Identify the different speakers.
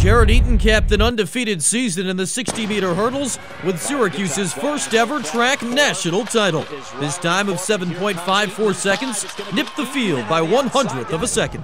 Speaker 1: Jarret Eaton capped an undefeated season in the 60 meter hurdles with Syracuse's first ever track national title. His time of 7.54 seconds nipped the field by one hundredth of a second.